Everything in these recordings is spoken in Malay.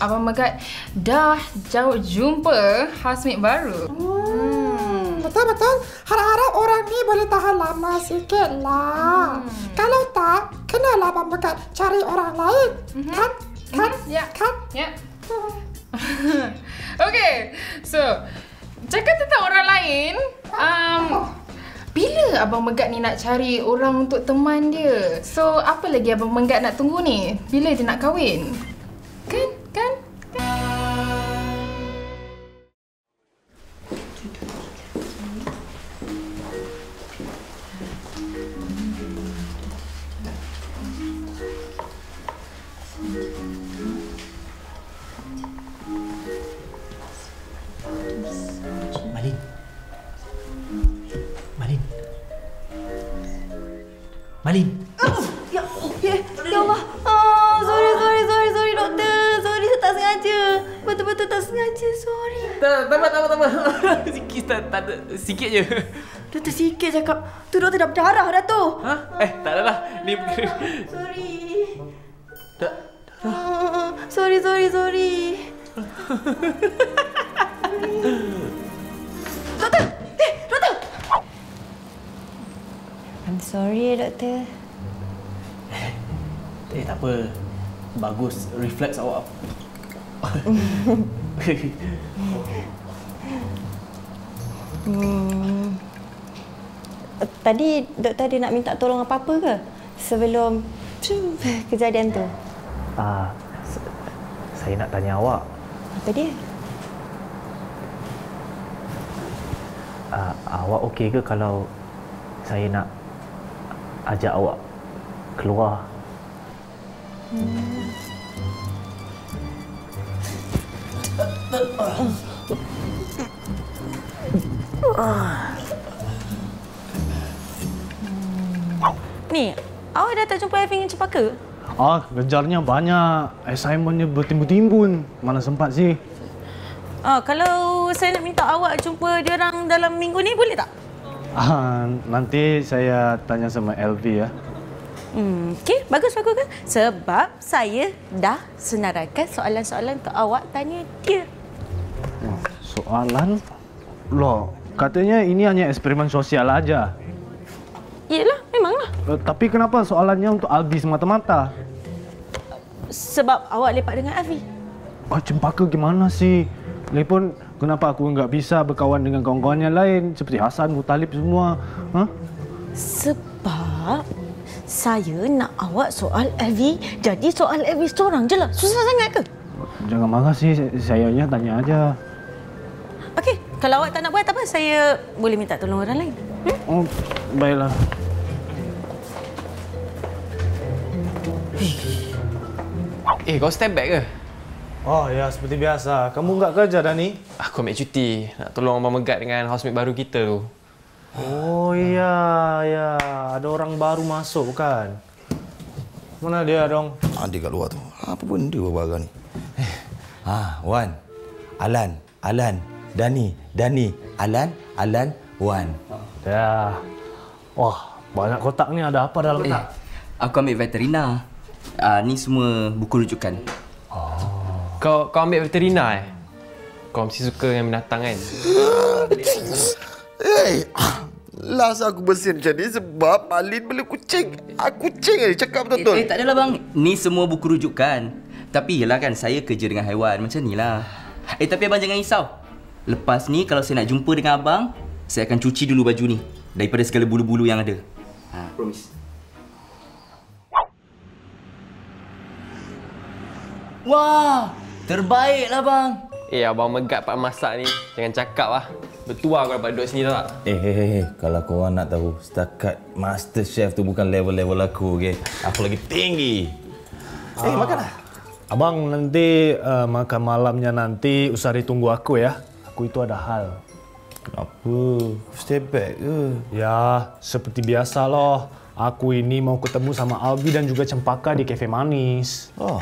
Abang Megat dah jauh jumpa housemate baru. Hmm, betul-betul. Harap-harap orang ni boleh tahan lama sikit lah. Hmm. Kalau tak, kenalah Abang Megat cari orang lain. Mm-hmm. Kan? Kan? Mm-hmm. Ya. Kan? Ya. okay, so cakap tentang orang lain, um, bila Abang Megat ni nak cari orang untuk teman dia? So, apa lagi Abang Megat nak tunggu ni? Bila dia nak kahwin? Kan? Kan? Sikit je. Doktor sikit cakap. Tu doktor dah berdarah dah tu. Ha? Eh, tak ada lah. Ni... Sorry. Tak. Oh, sorry, sorry, sorry. doktor! Eh, doktor! I'm sorry, doktor. Eh, tak apa. Bagus. Reflex awak. Hmm. Tadi doktor ada nak minta tolong apa-apa ke? Sebelum kejadian tu. Ah, saya nak tanya awak. Apa dia? Uh, awak okey ke kalau saya nak ajak awak keluar? Hmm. Ni, awak dah tak jumpa Alvin dengan Cepaka? Ah, kejarnya banyak. Assignmentnya bertimbun-timbun. Mana sempat sih? Ah, kalau saya nak minta awak jumpa dia orang dalam minggu ni boleh tak? Ah, nanti saya tanya sama LV ya. Hmm, okey, bagus bagus kan? Sebab saya dah senaraikan soalan-soalan untuk awak tanya dia. Oh, soalan? Loh, katanya ini hanya eksperimen sosial aja. Yelah, memanglah. Uh, tapi kenapa soalannya untuk Albi semata-mata? Sebab awak lepak dengan Avi. Oh, cempaka gimana sih? Lagipun, kenapa aku nggak bisa berkawan dengan kawan-kawan yang lain seperti Hasan, Mutalib semua? Huh? Sebab saya nak awak soal Avi, jadi soal Avi seorang je lah. Susah sangat ke? Jangan marah sih, sayanya tanya aja. Okey, kalau awak tak nak buat apa, saya boleh minta tolong orang lain. Hmm? Oh, baiklah. Eh, kau step back ke? Oh ya, seperti biasa. Kamu enggak kerja dah ni? Aku ambil cuti. Nak tolong Abang Megat dengan housemate baru kita tu. Oh iya, ya. Ada orang baru masuk bukan? Mana dia dong? Ada kat luar tu. Apa benda barang ni? Ah, Wan. Alan, Alan, Dani, Dani, Alan, Alan, Wan. Ya. Wah, banyak kotak ni. Ada apa dalam Eh, aku ambil veterina. Uh, ni semua buku rujukan. Kau kau ambil veterina eh? Kau mesti suka dengan binatang kan? Hey, last aku bersin macam ni sebab Malin beli kucing. Aku kucing ni cakap betul-betul. Eh, eh, tak adalah bang. Ni semua buku rujukan. Tapi yelah kan, saya kerja dengan haiwan. Macam ni lah. Eh, tapi abang jangan risau. Lepas ni, kalau saya nak jumpa dengan abang, saya akan cuci dulu baju ni. Daripada segala bulu-bulu yang ada. Ha, promise. Wah, terbaiklah bang. Eh, Abang Megat pak masak ni. Jangan cakap lah. Bertuah kau dapat duduk sini tak? Eh, hey, hey, hey. kalau korang nak tahu, setakat master chef tu bukan level-level aku, okay? Aku lagi tinggi. Eh, makanlah. Abang nanti uh, makan malamnya nanti usah ditunggu aku ya. Aku itu ada hal. Kenapa? Step back ke? Ya, seperti biasa loh. Aku ini mau ketemu sama Albi dan juga Cempaka di Cafe Manis. Oh,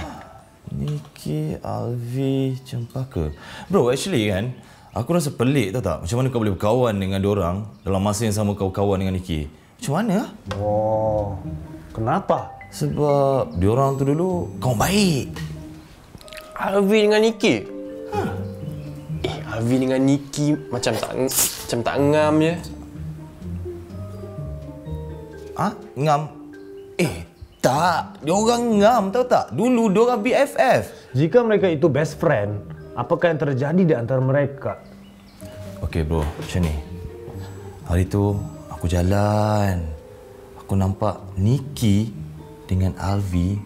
Niki, Alvi, Cempaka. Bro, actually kan, aku rasa pelik tau tak? Macam mana kau boleh berkawan dengan orang dalam masa yang sama kau kawan dengan Niki? Macam mana? Oh, kenapa? Sebab diorang tu dulu kawan baik. Alvi dengan Niki? Alvi dengan Niki macam tak macam tak ngam je. Ah, ngam. Eh, tak. Dia orang ngam tahu tak? Dulu dia orang BFF. Jika mereka itu best friend, apakah yang terjadi di antara mereka? Okey bro, macam ni. Hari tu aku jalan. Aku nampak Niki dengan Alvi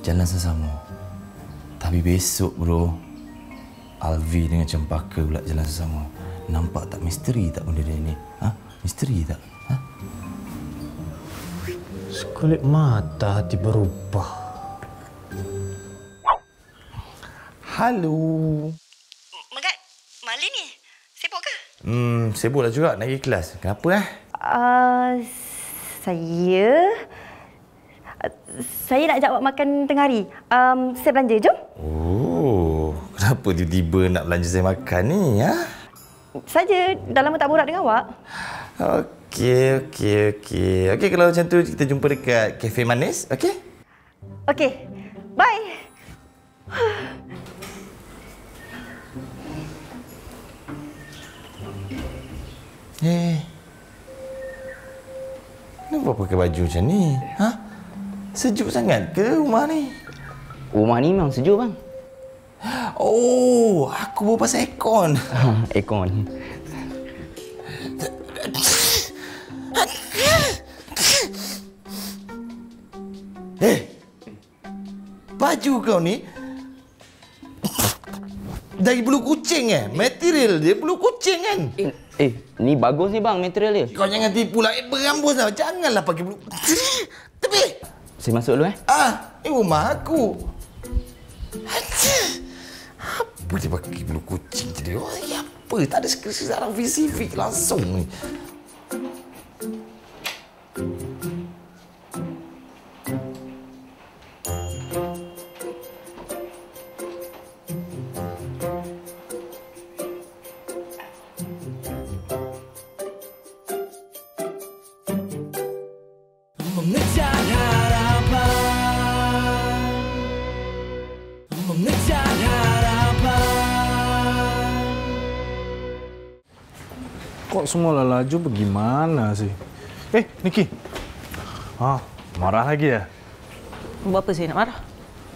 jalan sesama. Tapi besok bro, Alvi dengan Cempaka pula jalan sesama. Nampak tak misteri tak benda dia ni? Ha? Misteri tak? Ha? Sekelip mata hati berubah. Halo. Megat, Malin ni. Sibuk ke? Hmm, sibuklah juga nak pergi kelas. Kenapa eh? Uh, saya... Saya nak ajak awak makan tengah hari. Um, saya belanja, jom. Oh, kenapa tiba-tiba nak belanja saya makan ni, ha? Saja, dah lama tak borak dengan awak. Okey, okey, okey. Okey, kalau macam tu kita jumpa dekat kafe manis, okey? Okey, bye. Eh. Kenapa pakai baju macam ni? Ha? Sejuk sangat ke rumah ni? Rumah ni memang sejuk bang. Oh, aku bawa pasal aircon. Aircon. Eh. Baju kau ni dari bulu kucing eh. Material dia bulu kucing kan? Eh, eh, ni bagus ni bang material dia. Kau jangan tipu lah. Eh, berambus lah. Janganlah pakai bulu. Tapi, Saya masuk dulu eh. ah, ini rumah aku. Apa dia pakai bulu kucing tadi? Oh, ya apa? Tak ada sekarang spesifik langsung ni. Mengejar Kok semua lah laju bagaimana sih? Eh, Niki. Ah, marah lagi ya? Buat apa saya nak marah?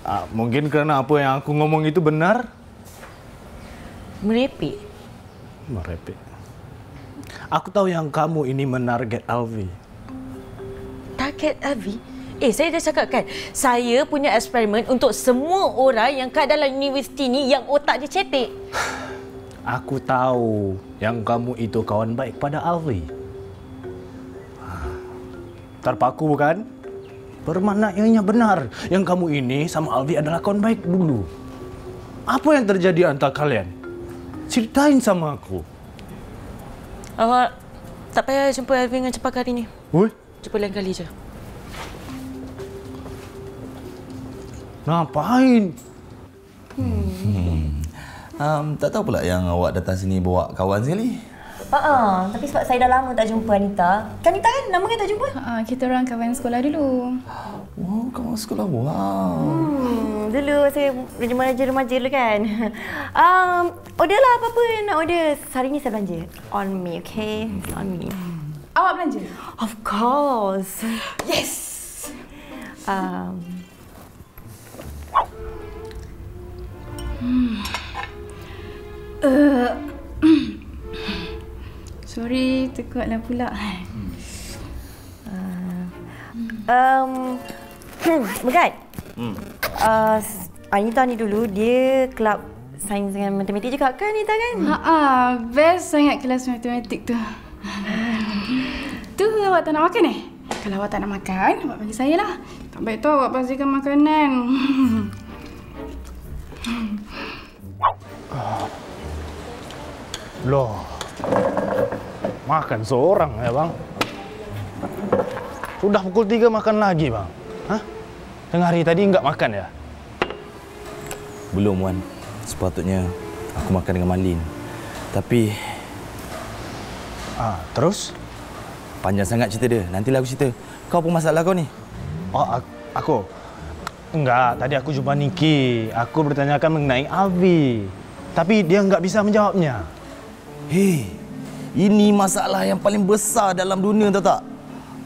Ah, mungkin kerana apa yang aku ngomong itu benar. Merepek. Merepek. Aku tahu yang kamu ini menarget Alvi. Target Avi? Eh, saya dah cakap kan, saya punya eksperimen untuk semua orang yang kat dalam universiti ni yang otak dia cetek. Aku tahu yang kamu itu kawan baik pada Alvi. Ah, Terpaku bukan? Bermakna ianya benar yang kamu ini sama Alvi adalah kawan baik dulu. Apa yang terjadi antara kalian? Ceritain sama aku. Awak tak payah jumpa Alvin dengan cepat hari ni. Oi, Jumpa lain kali je. ngapain? Um, tak tahu pula yang awak datang sini bawa kawan sekali. Uh-uh, tapi sebab saya dah lama tak jumpa Anita. Kan Anita kan? Lama kan tak jumpa? Ah, kita orang kawan sekolah dulu. Oh, kawan sekolah. Wow. Hmm, dulu saya remaja-remaja dulu kan. Um, order lah apa-apa yang nak order. Hari ni saya belanja. On me, okay? It's on me. Awak belanja? Of course. Yes! Um, Uh, sorry, tekutlah pula. um, hmm, Megat. Hmm. Uh, Anita ni dulu, dia kelab sains dengan matematik juga kan Anita kan? Ha best sangat kelas matematik tu. tu awak tak nak makan eh? Kalau awak tak nak makan, awak bagi saya lah. Tak baik tu awak pastikan makanan. Loh. Makan seorang ya, Bang. Sudah pukul tiga makan lagi, Bang. Hah? Tengah hari tadi enggak makan ya? Belum, Wan. Sepatutnya aku makan dengan Malin. Tapi Ah, terus? panjang sangat cerita dia. Nantilah aku cerita. Kau apa masalah kau ni? Oh, aku, aku. Enggak, tadi aku jumpa Niki. Aku bertanyakan mengenai Alvi. Tapi dia enggak bisa menjawabnya. Hei, ini masalah yang paling besar dalam dunia tahu tak?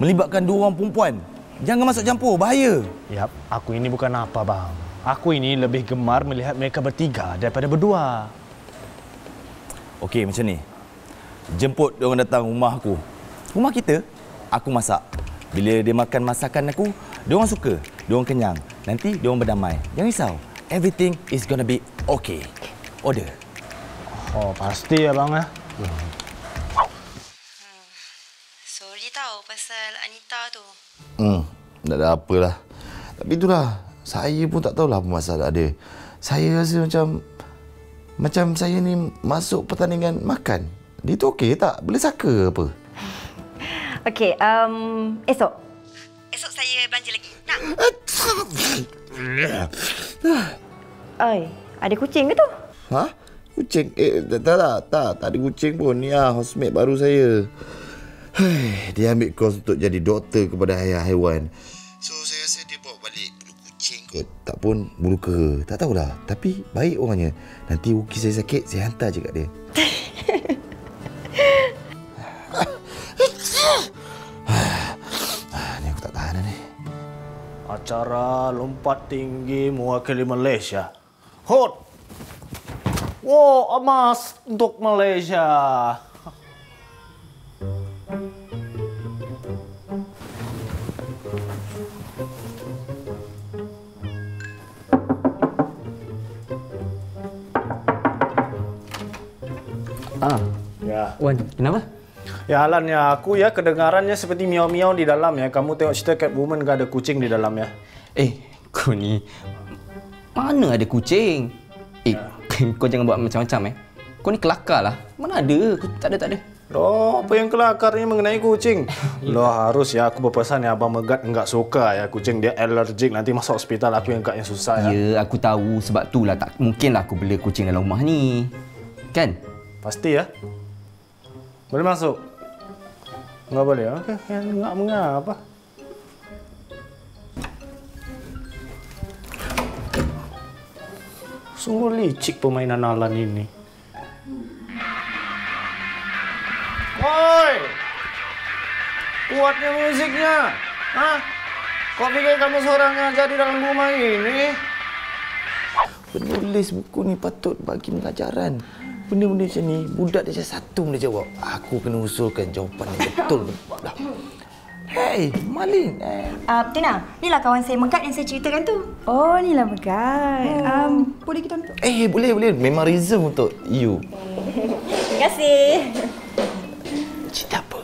Melibatkan dua orang perempuan. Jangan masuk campur, bahaya. Yap, aku ini bukan apa, Bang. Aku ini lebih gemar melihat mereka bertiga daripada berdua. Okey, macam ni. Jemput dia orang datang rumah aku. Rumah kita, aku masak. Bila dia makan masakan aku, dia orang suka, dia orang kenyang. Nanti dia orang berdamai. Jangan risau. Everything is gonna be okay. Order. Oh, pasti ya, Bang. Ya. Sorry tau pasal Anita tu. Hmm, tak ada apalah. Tapi itulah, saya pun tak tahulah apa masalah dia. Saya rasa macam macam saya ni masuk pertandingan makan. Dia tu okey tak? Boleh saka apa? Okey, um, esok. Esok saya belanja lagi. Nak? Oi, ada kucing ke tu? Ha? Kucing? Eh, tak, tak, tak, tak, tak ada kucing pun. Ni ah, housemate baru saya. Hei, dia ambil kos untuk jadi doktor kepada ayah haiwan. So, saya rasa dia bawa balik bulu kucing kot. Tak pun bulu kera. Tak tahulah. Tapi baik orangnya. Nanti Uki saya sakit, saya hantar je kat dia. Ah, ni aku tak tahan dah ni. Acara lompat tinggi mewakili Malaysia. Hot! Wow, emas untuk Malaysia. Ah, Ya. Wan, kenapa? Ya Alan ya, aku ya kedengarannya seperti miau-miau di dalam ya. Kamu tengok cerita Catwoman kan ada kucing di dalam ya. Eh, kau ni mana ada kucing? Eh, kau jangan buat macam-macam eh. Kau ni kelakar lah. Mana ada? Kau tak ada, tak ada. Loh, apa yang kelakarnya mengenai kucing? Loh, harus ya aku berpesan ya Abang Megat enggak suka ya kucing dia alergik nanti masuk hospital aku yang enggak yang susah ya. Ya, aku tahu sebab tu lah tak mungkin lah aku bela kucing dalam rumah ni. Kan? Pasti ya. Boleh masuk? Enggak boleh. Okey, enggak mengapa. Sungguh licik permainan Alan ini. Oi! Kuatnya musiknya. Hah? Kau pikir kamu seorang yang jadi dalam rumah ini? Penulis buku ni patut bagi pelajaran. Benda-benda macam ni, budak dia satu benda jawab. Aku kena usulkan jawapan yang betul. Dah. Hey, Malin. Eh. Uh, Tina, inilah kawan saya Megat yang saya ceritakan tu. Oh, ni lah Megat. Hmm. Um, boleh kita untuk? Eh, boleh, boleh. Memang reserve untuk you. Terima kasih. Cerita apa?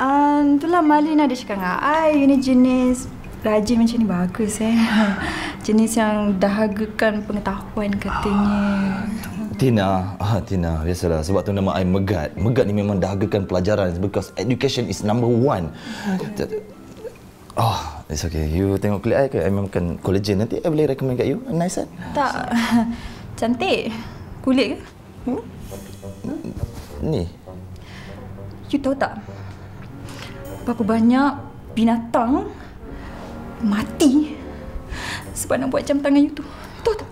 Um, itulah Malin ada cakap dengan I. Ini jenis rajin macam ni bagus eh. jenis yang dahagakan pengetahuan katanya. Tina, ah, Tina, biasalah. Sebab tu nama I Megat. Megat ni memang dahagakan pelajaran because education is number one. Oh, it's okay. You tengok kulit I ke? I makan collagen. Nanti I boleh recommend kat you. Nice kan? Tak. Cantik. Kulit ke? Hmm? Ni. You tahu tak? Berapa banyak binatang mati sebab nak buat jam tangan you tu. Tahu tak?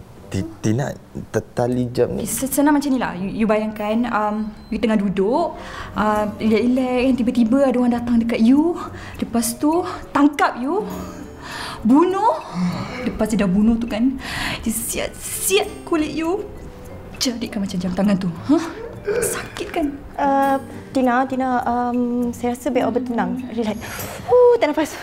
Ti- Tina, tali jam ni. Se- Senang macam ni lah. You, you bayangkan, um, you tengah duduk, uh, relax-relax, kan tiba-tiba ada orang datang dekat you. Lepas tu, tangkap you. Bunuh. Lepas dia dah bunuh tu kan, dia siat-siat kulit you. Jadikan macam jam tangan tu. Huh? Sakit kan? Uh, Tina, Tina, um, saya rasa biar awak bertenang. Relax. Uh, tak nafas.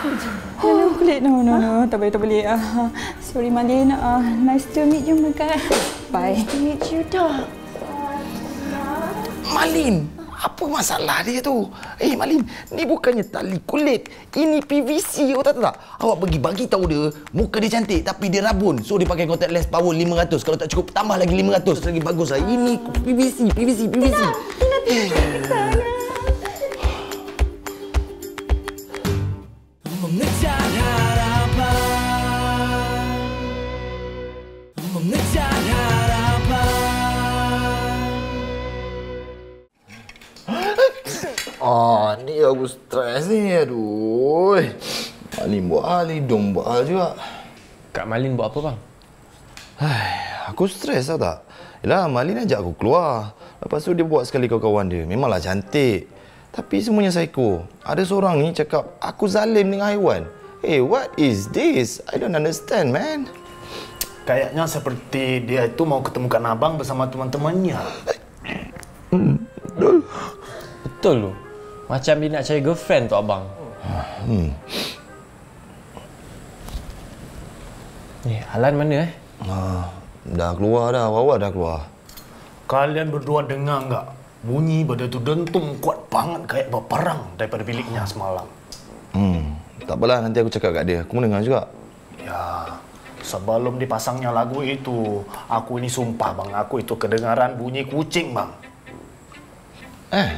No, no, kulit. No, no, no. Tak boleh, tak boleh. Uh, sorry, Malin. Uh, nice to meet you, Megat. Bye. Nice to meet you dah. Malin, apa masalah dia tu? Eh Malin, ni bukannya tali kulit. Ini PVC, awak tak tahu tak? Awak pergi bagi tahu dia, muka dia cantik tapi dia rabun. So dia pakai contact lens power 500. Kalau tak cukup tambah lagi 500 lagi bagus lah. Ini PVC, PVC, PVC. Tina, Tina, Tina. Mengejar ni aku stress Aduh. Malin buat hal, hidung buat hal juga. Kak Malin buat apa bang? Hai, aku stres tau tak? Yelah, Malin ajak aku keluar. Lepas tu dia buat sekali kawan-kawan dia. Memanglah cantik. Tapi semuanya psycho. Ada seorang ni cakap, aku zalim dengan haiwan. Hey, what is this? I don't understand, man. Kayaknya seperti dia itu mau ketemukan abang bersama teman-temannya. Betul tu. Macam dia nak cari girlfriend tu abang. Hmm. Eh, Alan mana eh? Ah, dah keluar dah. Awak dah keluar. Kalian berdua dengar enggak? Bunyi benda tu dentum kuat banget kayak berperang daripada biliknya semalam. Hmm. Tak apalah, nanti aku cakap kat dia. Aku mau dengar juga. Ya, sebelum dipasangnya lagu itu, aku ini sumpah bang, aku itu kedengaran bunyi kucing bang. Eh,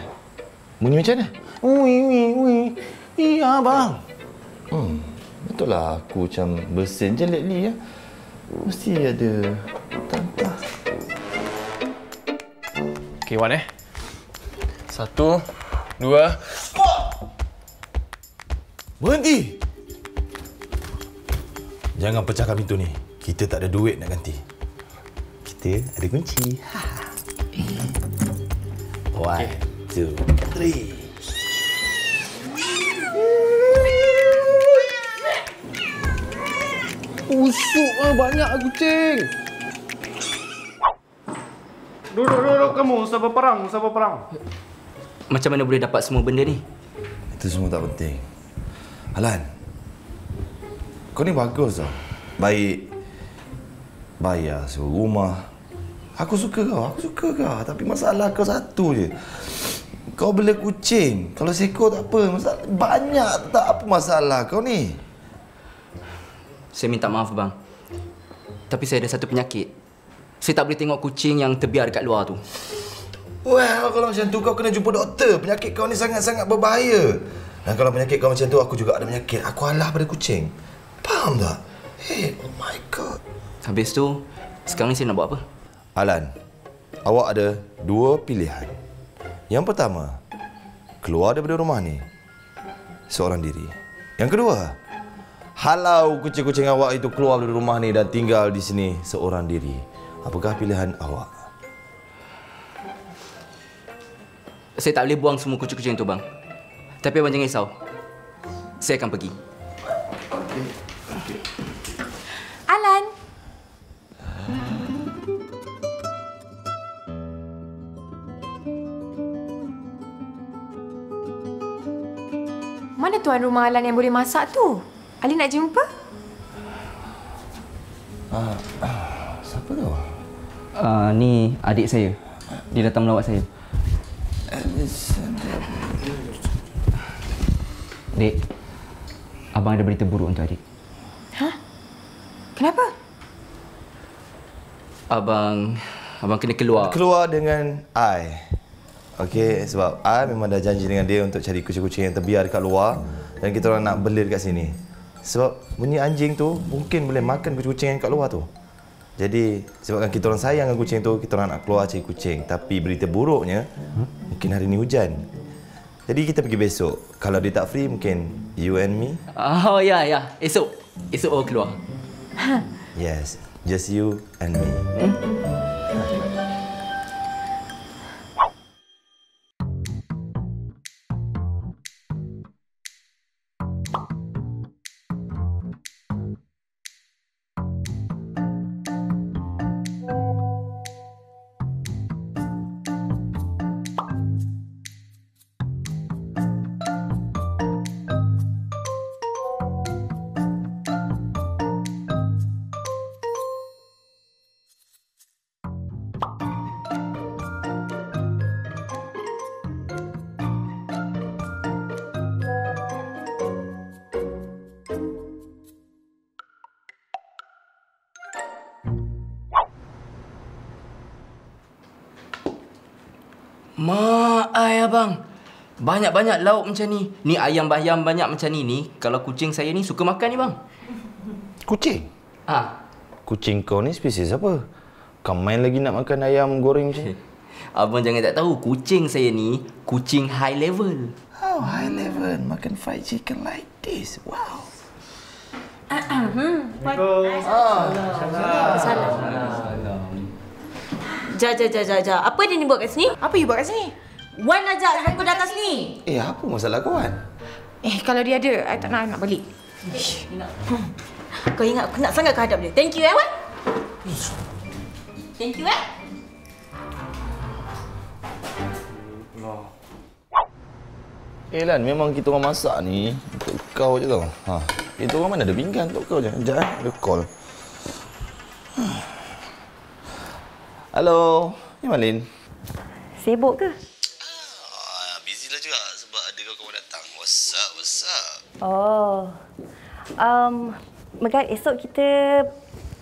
bunyi macam mana? Ui, ui, ui. Iya bang. Hmm. Betul lah aku macam bersin je lately ya. Mesti ada tantah. Okay, Wan eh. Satu, dua. Berhenti! Jangan pecahkan pintu ni. Kita tak ada duit nak ganti. Kita ada kunci. One, two, three. Usuk ah banyak kucing. Duduk, duduk kamu. Usah berperang, usah berperang. Macam mana boleh dapat semua benda ni? Itu semua tak penting. Alan. Kau ni bagus tau. Baik. Bayar sewa rumah. Aku suka kau, aku suka kau. Tapi masalah kau satu je. Kau bela kucing. Kalau seekor tak apa. Masalah, banyak tak apa masalah kau ni. Saya minta maaf bang. Tapi saya ada satu penyakit. Saya tak boleh tengok kucing yang terbiar dekat luar tu. Well, kalau macam tu kau kena jumpa doktor. Penyakit kau ni sangat-sangat berbahaya. Dan kalau penyakit kau macam tu, aku juga ada penyakit. Aku alah pada kucing. Faham tak? Hey, oh my god. Habis tu, sekarang ni saya nak buat apa? Alan, awak ada dua pilihan. Yang pertama, keluar daripada rumah ni seorang diri. Yang kedua, halau kucing-kucing awak itu keluar dari rumah ni dan tinggal di sini seorang diri. Apakah pilihan awak? Saya tak boleh buang semua kucing-kucing tu bang. Tapi abang jangan risau. Saya akan pergi. Alan. Mana tuan rumah Alan yang boleh masak tu? Ali nak jumpa? Ah, ah, siapa tu? Uh, ni adik saya. Dia datang melawat saya. Dek, abang ada berita buruk untuk adik. Hah? Kenapa? Abang, abang kena keluar. Keluar dengan I. Okey, sebab I memang dah janji dengan dia untuk cari kucing-kucing yang terbiar dekat luar dan kita orang nak beli dekat sini. Sebab bunyi anjing tu mungkin boleh makan kucing-kucing yang kat luar tu. Jadi sebabkan kita orang sayang dengan kucing tu, kita orang nak keluar cari kucing. Tapi berita buruknya, mungkin hari ni hujan. Jadi kita pergi besok. Kalau dia tak free, mungkin you and me. Oh ya ya, esok. Esok baru keluar. Yes, just you and me. Mak ai abang. Banyak-banyak lauk macam ni. Ni ayam bayam banyak macam ni ni. Kalau kucing saya ni suka makan ni bang. Kucing? Ah, Kucing kau ni spesies apa? Kau main lagi nak makan ayam goreng macam ni? abang jangan tak tahu kucing saya ni kucing high level. Oh, high level makan fried chicken like this. Wow. Ja, ja, ja, ja, ja. Apa dia ni buat kat sini? Apa you buat kat sini? Wan ajak aku datang sini. Eh, apa masalah kawan? Eh, kalau dia ada, I tak nak nak balik. Kau ingat aku nak sangat kau hadap dia. Thank you, eh, Wan. Thank you, eh. Eh Lan, memang kita orang masak ni untuk kau je tau. Ha. Itu orang mana ada pinggan untuk kau je. Sekejap eh, ada call. Halo, ni Malin. Sibuk ke? Ah, busy lah juga sebab ada kawan-kawan datang. What's up, what's up? Oh. Um, Megat, esok kita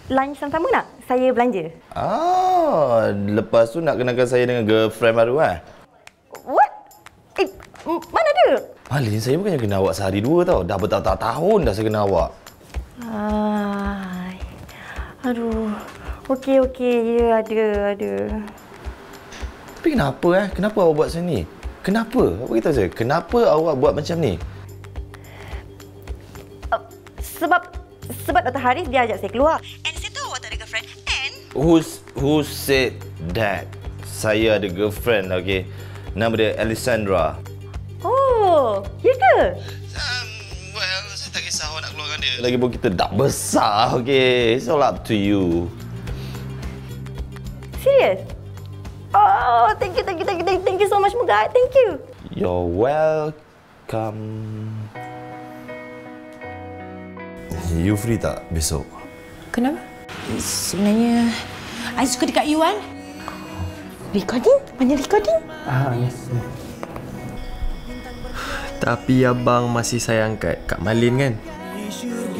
lunch sama-sama nak? Saya belanja. Ah, lepas tu nak kenalkan saya dengan girlfriend baru eh? What? Eh, mana ada? Malin, saya bukannya kenal awak sehari dua tau. Dah bertahun-tahun dah saya kenal awak. Ai. Aduh. Okey, okey. Ya, ada, ada. Tapi kenapa eh? Kenapa awak buat macam ni? Kenapa? Apa kita saya? Kenapa awak buat macam ni? Sebab sebab Dr. Haris dia ajak saya keluar. And saya tahu awak tak ada girlfriend. And Who's, who said that? Saya ada girlfriend, okay? Nama dia Alessandra. Oh, ya ke? Um, well, saya tak kisah awak nak keluarkan dia. Lagipun kita dah besar, okay? It's all up to you. Mugat. Thank you. You're welcome. You free tak besok? Kenapa? Sebenarnya, I suka dekat you, Wan. Recording? Banyak recording? Ah, yes. Tapi abang masih sayang kat Kak Malin kan?